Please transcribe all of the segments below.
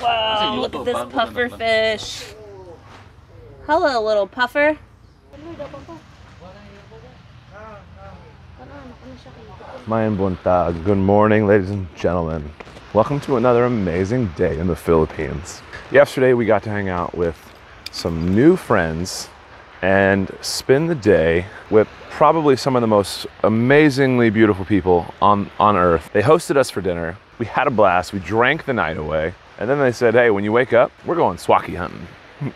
Wow, look at this puffer fish. Hello, little puffer. Mayan buntag. Good morning, ladies and gentlemen. Welcome to another amazing day in the Philippines. Yesterday, we got to hang out with some new friends and spend the day with probably some of the most amazingly beautiful people on, on earth. They hosted us for dinner. We had a blast. We drank the night away. And then they said, hey, when you wake up, we're going swaki hunting.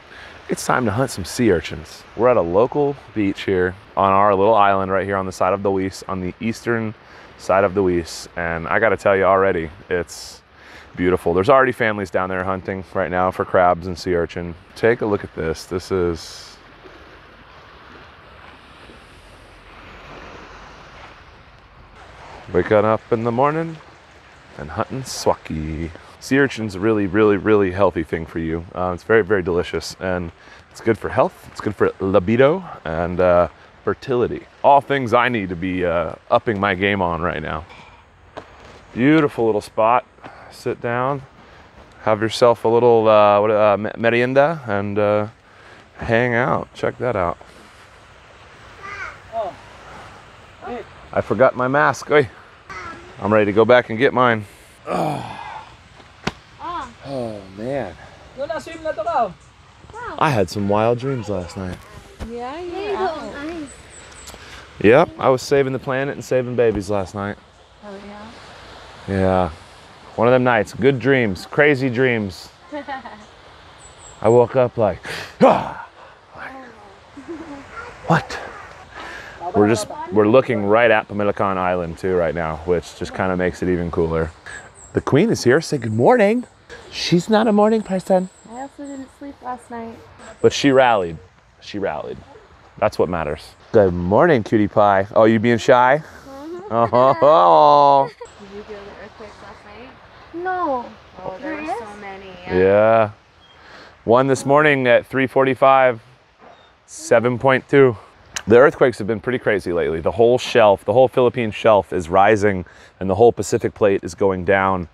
it's time to hunt some sea urchins. We're at a local beach here on our little island right here on the side of the Luis, on the eastern side of the Luis. And I gotta tell you already, it's beautiful. There's already families down there hunting right now for crabs and sea urchin. Take a look at this. This is waking up in the morning and hunting swaki. Sea urchin's a really, really, really healthy thing for you. Uh, it's very, very delicious and it's good for health. It's good for libido and uh, fertility. All things I need to be uh, upping my game on right now. Beautiful little spot. Sit down, have yourself a little uh, what, uh, merienda, and uh, hang out. Check that out. I forgot my mask. Oy. I'm ready to go back and get mine. Oh, oh man. I had some wild dreams last night. Yeah, yeah. Yep, I was saving the planet and saving babies last night. Oh, yeah. Yeah. One of them nights, good dreams, crazy dreams. I woke up like, ah! Like, what? We're just we're looking right at Pamilacan Island too right now, which just kind of makes it even cooler. The queen is here. Say good morning. She's not a morning person, I also didn't sleep last night. but she rallied. She rallied. That's what matters. Good morning, cutie pie. Oh, you being shy? Uh-huh. Oh, Did you feel the earthquakes last night? No. Oh, there were so many. yeah. One this morning at 3:45. 7.2. The earthquakes have been pretty crazy lately. The whole shelf, the whole Philippine shelf is rising and the whole Pacific plate is going down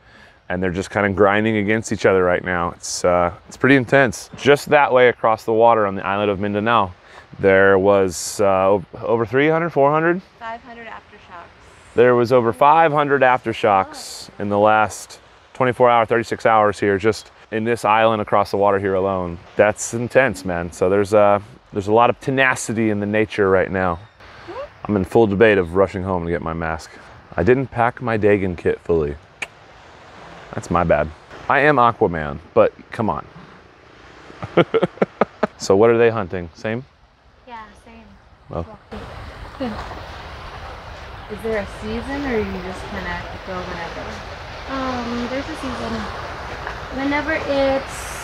and they're just kind of grinding against each other right now. It's uh, it's pretty intense. Just that way across the water on the island of Mindanao, there was uh, over 300, 400. 500 aftershocks. There was over 500 aftershocks in the last 24 hour, 36 hours here, just in this island across the water here alone. That's intense, man. So there's a there's a lot of tenacity in the nature right now. I'm in full debate of rushing home to get my mask. I didn't pack my Dagan kit fully. That's my bad. I am Aquaman, but come on. so what are they hunting? Same? Yeah, same. Well. Is there a season or you just kind of go whenever? Um, there's a season. Whenever it's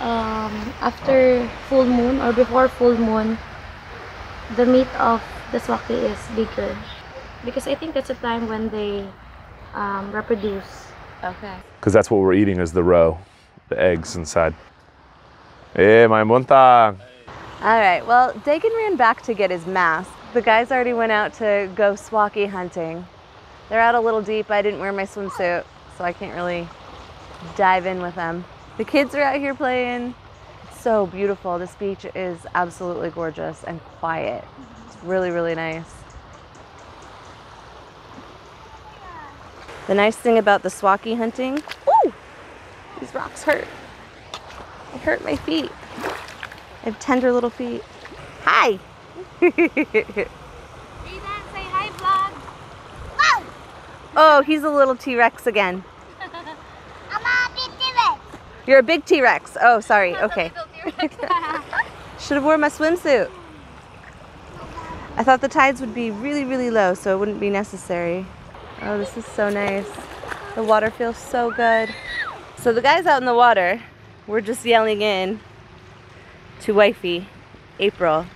um, after full moon or before full moon, the meat of the swaki is bigger. Because I think that's a time when they um, reproduce. Okay. Because that's what we're eating is the roe, the eggs inside. Eh, my monta. All right, well, Dagan ran back to get his mask. The guys already went out to go swaki hunting. They're out a little deep. I didn't wear my swimsuit, so I can't really dive in with them. The kids are out here playing. It's so beautiful. This beach is absolutely gorgeous and quiet. It's really, really nice. The nice thing about the swaki hunting, ooh, these rocks hurt. They hurt my feet. I have tender little feet. Hi. say hi, vlog. oh, he's a little T-Rex again. I'm a big T-Rex. You're a big T-Rex. Oh, sorry. Okay. Should have worn my swimsuit. I thought the tides would be really, really low, so it wouldn't be necessary. Oh, this is so nice. The water feels so good. So the guys out in the water, we're just yelling in to wifey, April,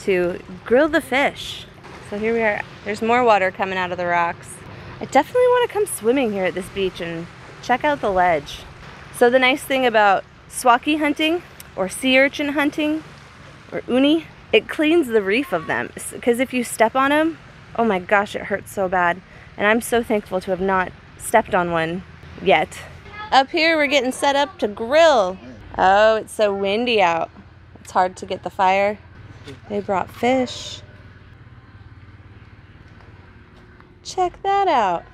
to grill the fish. So here we are. There's more water coming out of the rocks. I definitely want to come swimming here at this beach and check out the ledge. So the nice thing about swaki hunting or sea urchin hunting or uni, it cleans the reef of them. Because if you step on them, oh my gosh, it hurts so bad. And I'm so thankful to have not stepped on one. yet. Up here, we're getting set up to grill. Oh, it's so windy out. It's hard to get the fire. They brought fish. Check that out.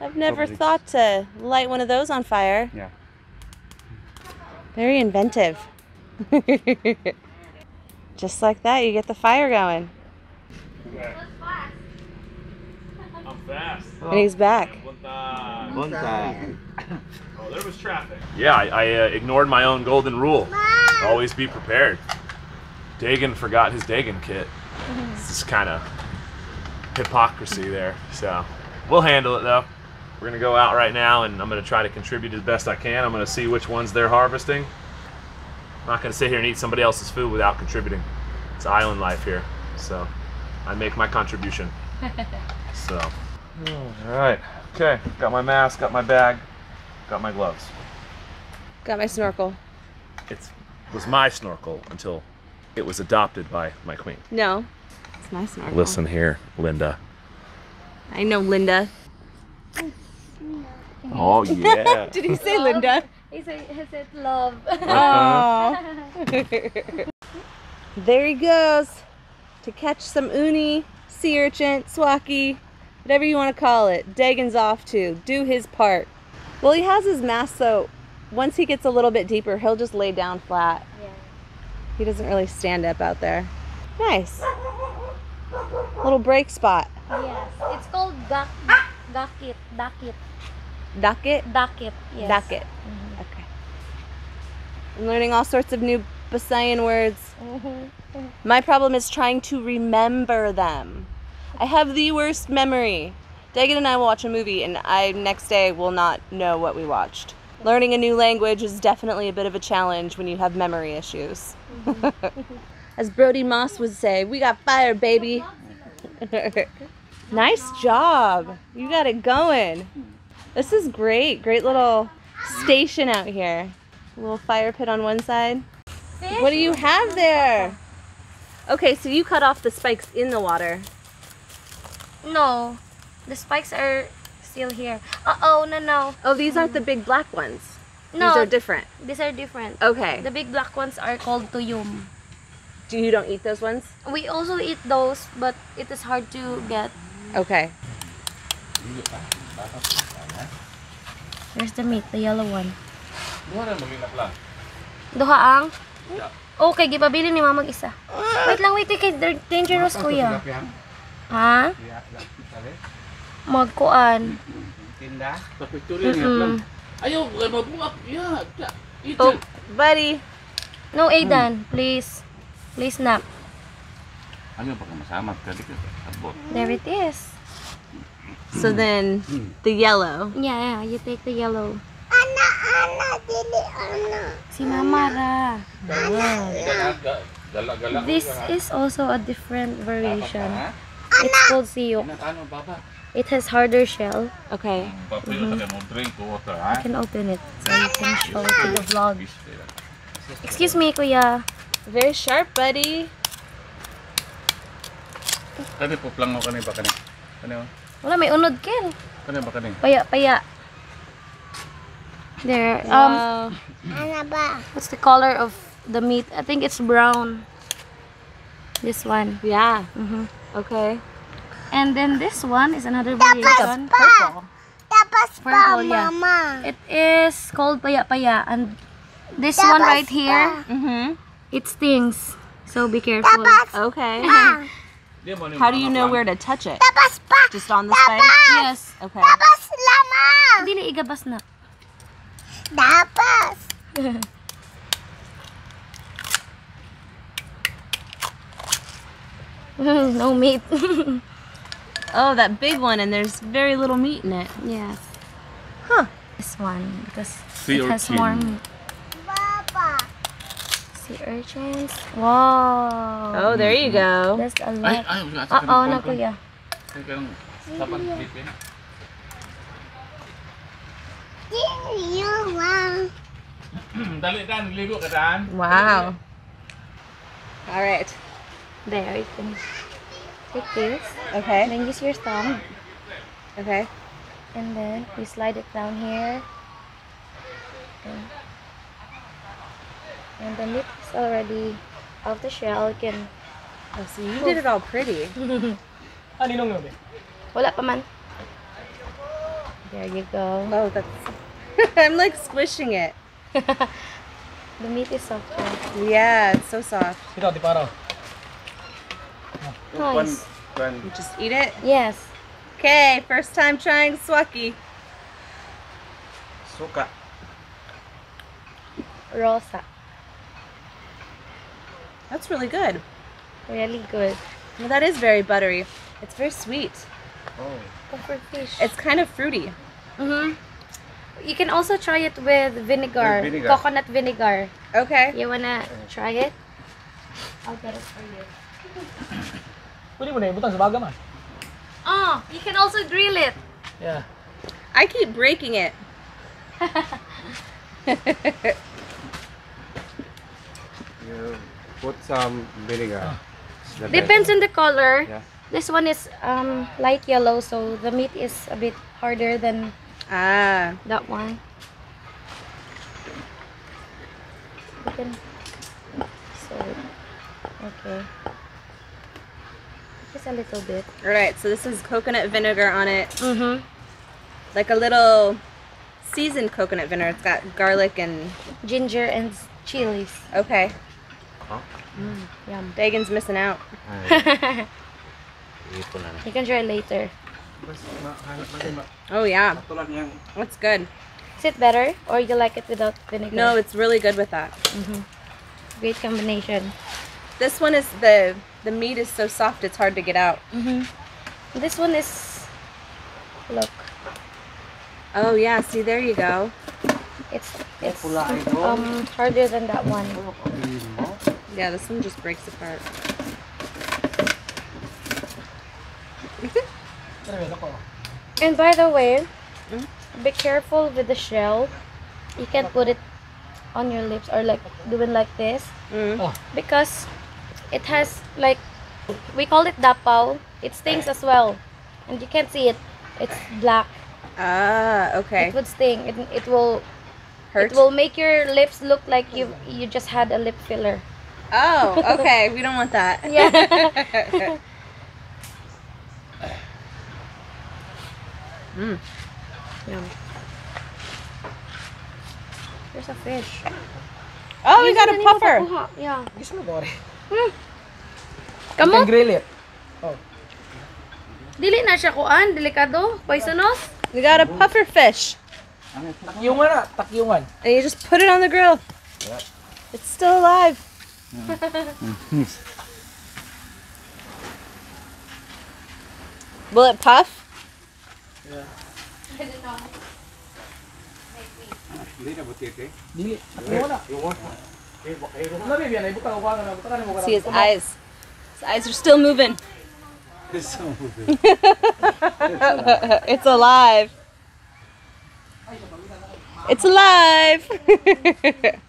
Yep. I've never Somebody's- thought to light one of those on fire. Yeah. Very inventive. Just like that, you get the fire going. I'm fast. And he's back. Bunta. Oh, there was traffic. Yeah, I, I uh, ignored my own golden rule. Always be prepared. Dagan forgot his Dagan kit. This is kind of hypocrisy there. So we'll handle it though. We're gonna go out right now, and I'm gonna try to contribute as best I can. I'm gonna see which ones they're harvesting. I'm not gonna sit here and eat somebody else's food without contributing. It's island life here, so I make my contribution. So. All right. Okay. Got my mask. Got my bag. Got my gloves. Got my snorkel. It was my snorkel until it was adopted by my queen. No, it's my snorkel. Listen here, Linda. I know Linda. Oh, oh yeah. Did he say Linda? He said, he said love. Oh. there he goes to catch some uni, sea urchin, swaki, whatever you want to call it. Dagan's off to do his part. Well, he has his mask, so once he gets a little bit deeper, he'll just lay down flat. yeah. He doesn't really stand up out there. Nice. Little break spot. Yes. It's called gak gakit. Dakit. Ducket? Dakit. Yes. Ducket. Okay. I'm learning all sorts of new Visayan words. Mhm. My problem is trying to remember them. I have the worst memory. Dagan and I will watch a movie, and I next day will not know what we watched. Learning a new language is definitely a bit of a challenge when you have memory issues. As Brody Moss would say, we got fire, baby. nice job. You got it going. This is great. Great little station out here. A little fire pit on one side. What do you have there? Okay, so you cut off the spikes in the water. No. The spikes are still here. Uh oh, no, no. Oh, these aren't the big black ones. No. These are different. These are different. Okay. The big black ones are called tuyom. Do you don't eat those ones? We also eat those, but it is hard to get. Okay. Here's the meat, the yellow one. Duha ang? Okay, gipabili ni mama isa. Wait lang, wait, kay they're dangerous kuya. Ha? Magkuan. Mm-mm. Ayaw, bukan mabuak. Ya, tak. Itu. Oh, buddy. No, Aidan, please. Please not. Ano pa masama tadi ka abot. There it is. So mm. then mm. the yellow. Yeah, yeah, you take the yellow. Si Mama Ra. Galak-galak. This is also a different variation. It's called siyok. It has harder shell. Okay. Mm mm-hmm. mo drink oh, water, ha? I can open it so you can show it to the vlog. Excuse me, kuya. Very sharp, buddy. Kani po lang mo kani ba kani? Kani ba? Wala, may unod ken. Kani ba kani? Paya, paya. There. Um, Wow. what's the color of the meat? I think it's brown. This one. Yeah. hmm Okay. And then this one is another variation. Purple. Purple, yeah. It is called paya paya, and this one right here, Mm-hmm. it stings. So be careful. Okay. Di mo ni How do you know where to touch it? Just on the spike? Yes. Okay. Dili igabas na. no meat. Oh, that big one, and there's very little meat in it. yes. Huh. This one because Sea it has urchin. more meat. Sea urchins. Wow. Oh, there you go. That's a Ay, lot. ay, wala Ah, oh, na kuya. Kaya kanang tapan flipin. Dali dan, ligo ka dan. Wow. All right. There, you can take this. Okay. And then use your thumb. Okay. And then you slide it down here. And, and the meat is already out the shell. You can Oh, so you did it all pretty. Ah, ninong yun, be? Wala pa man. There you go. Oh, that's. I'm like squishing it. The meat is softer. Yeah, it's so soft. Ikaw, di paraw. Nice. You just eat it. Yes. Okay, first time trying swaki. Suka. Rosa. That's really good. Really good. Well, that is very buttery. It's very sweet. Oh. Puffer fish. It's kind of fruity. Mm-hmm. You can also try it with vinegar. With vinegar. Coconut vinegar. Okay. You wanna try it? I'll get it for you. Pwede mo na ibutang sa baga man. Oh, you can also grill it. Yeah. I keep breaking it. You put some vinegar. It's the best. Depends on the color. Yeah. This one is um, light yellow, so the meat is a bit harder than Ah. that one. You can so okay. Just a little bit. All right. So this is coconut vinegar on it, Mm-hmm. like a little seasoned coconut vinegar. It's got garlic and Ginger and chilies. okay. Yum. Dagan's missing out. Ito na na. You can try later. Oh yeah, Tulad that's good. Is it better or you like it without vinegar? No, it's really good with that. great combination. This one is the the meat is so soft it's hard to get out. Mm-hmm. This one is look. Oh yeah, see there you go. It's it's um harder than that one. Yeah, this one just breaks apart. Pero yun ako. And by the way, Mm. be careful with the shell. You can't put it on your lips or like doing like this Mm. Oh, because it has like we call it dapaw. It stings as well, and you can't see it. It's black. Ah, okay. It would sting. It it will Hurt. it will make your lips look like you you just had a lip filler. Oh, okay. we don't want that. Yeah. Mm. Yum. There's a fish. Oh, we got a Yun, puffer. makukuha. Yeah. gusto mo ko rin. Hmm. You Kamot. can grill it. Dili na siya kuan, delikado, poisonous. We got a puffer fish, Takyungan na, takyungan. and you just put it on the grill. It's still alive. Will it puff? Hindi na butite. Dili, takyungan na. Wala, baby, yan. Ibutang ako na. Ibutang mo ka na. See his eyes. His eyes are still moving. it's alive. It's alive.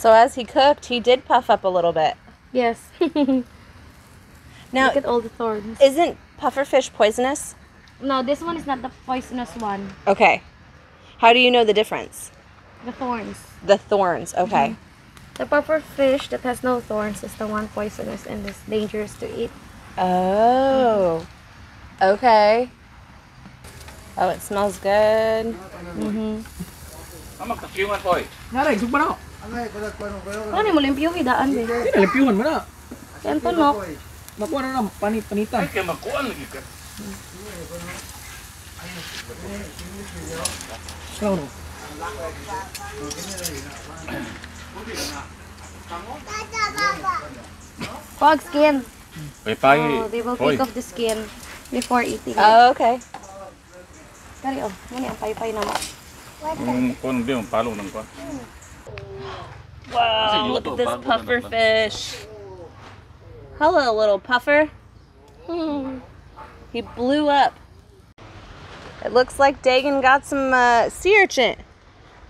so as he cooked, he did puff up a little bit. Yes. Now, Look at all the thorns. isn't pufferfish poisonous? No, this one is not the poisonous one. Okay. How do you know the difference? The thorns. The thorns. Okay. The puffer fish that has no thorns is the one poisonous and is dangerous to eat. Oh. Okay. Oh, it smells good. Mm-hmm. Ano mo limpyo hidaan be? Hindi na, limpyuhan mo na. Yan tunok. Makuha na na, panit, panitan. Ay, kaya magkuhan lagi ka. Ikaw no. Frog skin. May pahi. Oh, they will pick off the skin before eating. it. Oh, okay. Kari oh, muna ang paypay na mo. Yung kuhan din, yung palong ng kuhan. Wow, look at this puffer fish. Hello, little puffer. Hmm. He blew up. It looks like Dagan got some uh, sea urchin.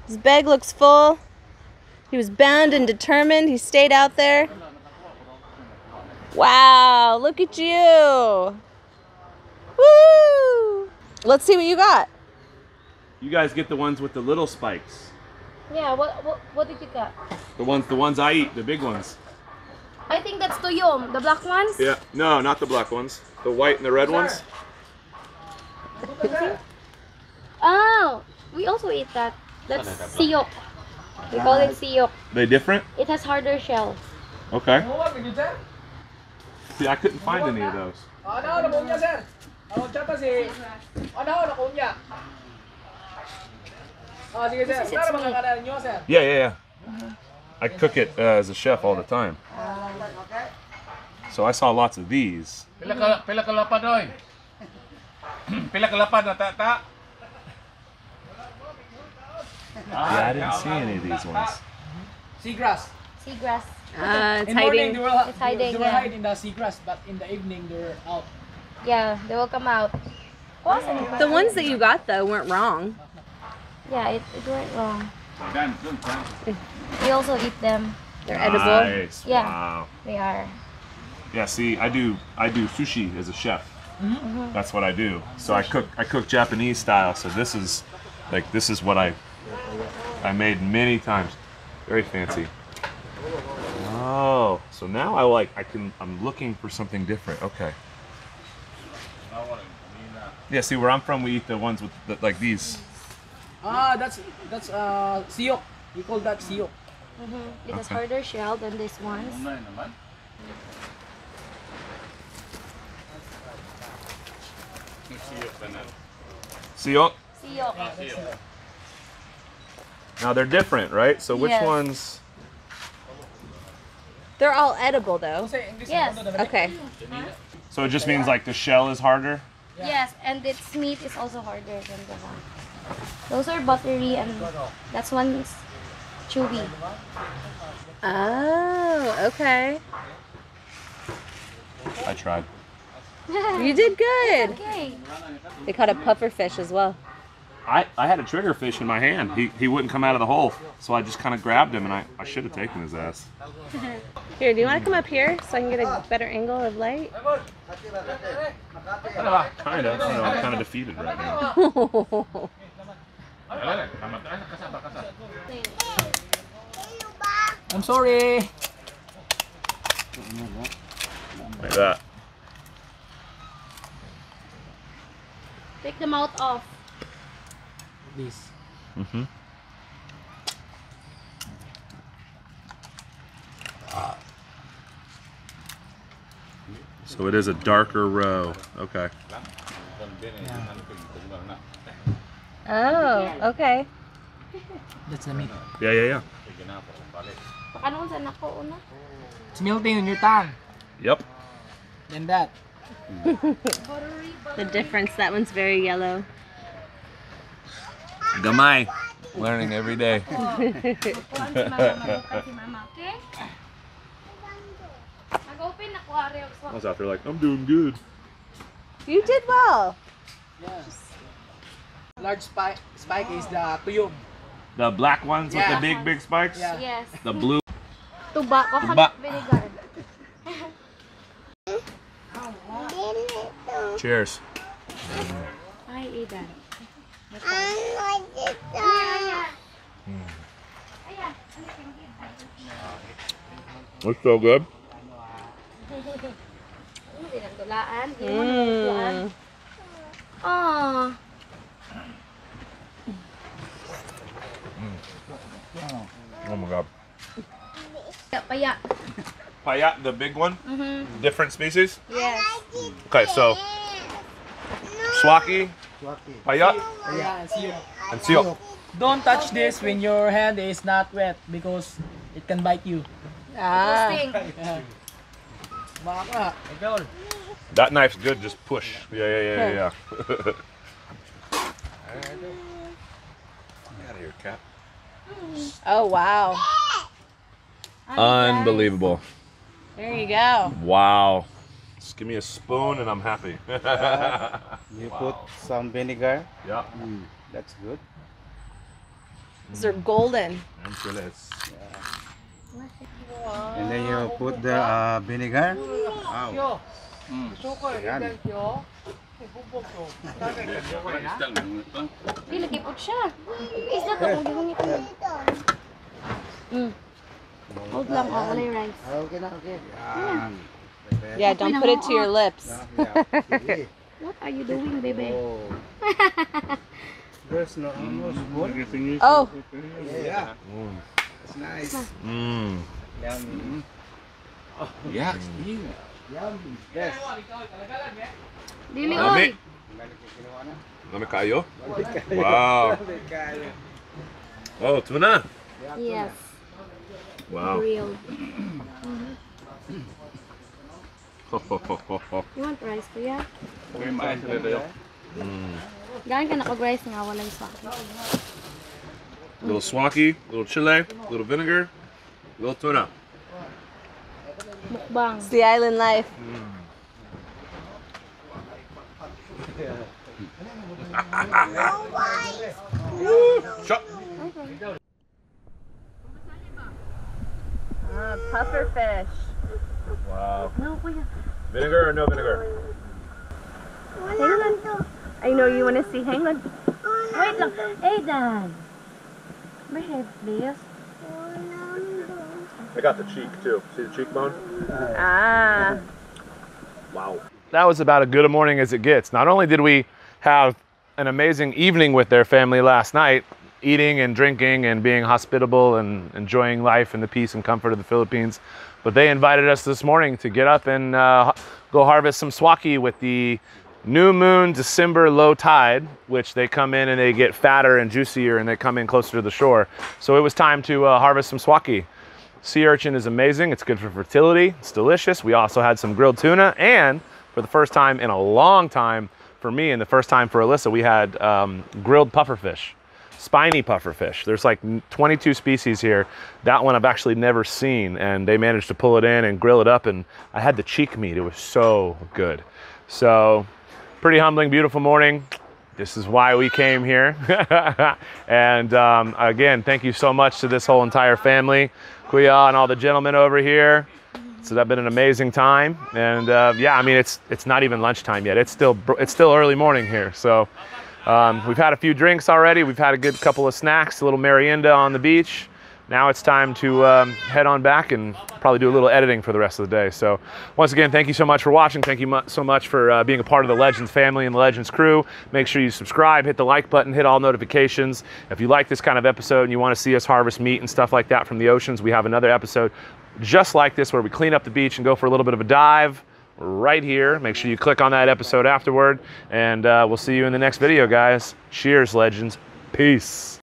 His bag looks full. He was bound and determined. He stayed out there. Wow, look at you. Woo! Let's see what you got. You guys get the ones with the little spikes. Yeah, what, what, what did you get? The ones, the ones I eat, the big ones. I think that's tuyom, the black ones. Yeah. No, not the black ones. The white and the red ones. Oh, we also eat that. That's siyok. We call it siyok. They different? It has harder shell. Okay. Huwag ka sir. See, I couldn't find any of those. Ano, nakunya sir. Ano, chata si... Ano, nakunya. Ah, sige sir. Para mga kanan nyo sir. Yeah, yeah, yeah. I cook it uh, as a chef all the time. So I saw lots of these. Pila ka, pila ka lapad oy. pila ka lapad na ta, ta. Yeah, I didn't see any of these ones. Seagrass. Seagrass. Uh, In morning, they were, It's hiding, they will yeah. hide in the seagrass, but in the evening, they were out. Yeah, they will come out. The ones that you got though weren't wrong. Yeah, it, it went wrong. Dan, dun, Dan. We also eat them. They're edible. Nice. Yeah. Wow. They are. Yeah, see, I do I do sushi as a chef. Mm-hmm. That's what I do. So I cook I cook Japanese style. So this is like this is what I I made many times. Very fancy. Oh, so now I like I can I'm looking for something different. Okay. Yeah, see where I'm from, we eat the ones with the, like these. Ah, that's, that's, uh, siyok. We call that siyok. It has Okay. harder shell than these ones. Online naman. Siyok. Siyok. Siyok. Siyok. Now they're different, right? So which Yes. ones? They're all edible though. Kasi English Yes. mo to, Okay. So it just means like the shell is harder. Yes, and its meat is also harder than the one. Those are buttery and that's one's chewy. Oh, okay. I tried. You did good. Okay. They caught a puffer fish as well. I, I had a trigger fish in my hand. He, he wouldn't come out of the hole. So I just kind of grabbed him and I, I should have taken his ass. Here, do you want to come up here so I can get a better angle of light? Kind of. You know, I'm kind of defeated right now. I'm sorry. Like that. Take the mouth off. This. Mm-hmm. So it is a darker row. Okay. Oh, okay. That's the meat. Yeah, yeah, yeah. Ano sa nako una? It's melting in your tongue. Yep. Then that. The difference, that one's very yellow. Gamay. Learning every day. Kuan si mama, mabukan si mama, okay? Nag-open na aquarium. I was out there like, I'm doing good. You did well. Yes. Large spike, spike is the tuyom. The black ones with the big, big spikes? Yeah. Yes. The blue. Tuba. Tuba. Coconut vinegar. Cheers. Hi, Eden. Mm. It's so good. Pinagdulaan. Hindi mo nagustuhan. Ah. Oh my god. Paya. Payat, the big one? Mm-hmm. Different species? Yes. Okay, so swaki, payat, Yeah, and seal. Don't touch this when your hand is not wet because it can bite you. Ah. Sting. Baka ka. Ikaw. That knife's good, just push. Yeah, yeah, yeah, yeah. yeah. Get out of here, cat. Oh, wow. Unbelievable. There you go. Wow. Just give me a spoon and I'm happy. You put some vinegar. yeah. That's good. These are golden. Angeles. And then you put the uh, vinegar. Wow. Sugar, Yan. yo. Isda lang ito. Dili kipot siya. Isda to kung gihungit mo. Mm. Hold lang, oh, wala yung rice. Yeah, don't put it to your lips. What are you doing, baby? Oh. There's no almost good. Oh, Yeah. It's nice. Mmm. Yummy. Yak. Yummy. Yes. Dili, Lami. oy. Lami kayo? Wow. Oh, tuna. Yes, Wow. grilled. You want rice, kuya? May mais na tayo. Gaan mm. ka nakag-rice nga, wala yung little swaki, little chile, little vinegar, little tuna. Mukbang. it's the island life. Shut. Uh, puffer fish. Wow. No, kuya. Vinegar or no vinegar? Hang on. I know you want to see. Hang on. Wait lang. Aidan. Behave, please. I got the cheek too. See the cheekbone? Ah. Wow. That was about as good a morning as it gets. Not only did we have an amazing evening with their family last night, eating and drinking and being hospitable and enjoying life and the peace and comfort of the Philippines, but they invited us this morning to get up and uh, go harvest some swaki with the new moon December low tide, which they come in and they get fatter and juicier and they come in closer to the shore. So it was time to uh, harvest some swaki. Sea urchin is amazing. It's good for fertility. It's delicious. We also had some grilled tuna, and for the first time in a long time for me, and the first time for Alyssa, we had um, grilled pufferfish, spiny pufferfish. There's like 22 species here. That one I've actually never seen, and they managed to pull it in and grill it up, and I had the cheek meat. It was so good. So, pretty humbling, beautiful morning. This is why we came here. and um, again, thank you so much to this whole entire family, Kuya and all the gentlemen over here. So that's been an amazing time. And uh, yeah, I mean, it's it's not even lunchtime yet. It's still it's still early morning here. So um, we've had a few drinks already. We've had a good couple of snacks, a little merienda on the beach. Now it's time to um, head on back and probably do a little editing for the rest of the day. So, once again, thank you so much for watching. Thank you mu- so much for uh, being a part of the Legends family and the Legends crew. Make sure you subscribe, hit the like button, hit all notifications. If you like this kind of episode and you want to see us harvest meat and stuff like that from the oceans, we have another episode just like this where we clean up the beach and go for a little bit of a dive right here. Make sure you click on that episode afterward, and uh, we'll see you in the next video, guys. Cheers, Legends. Peace.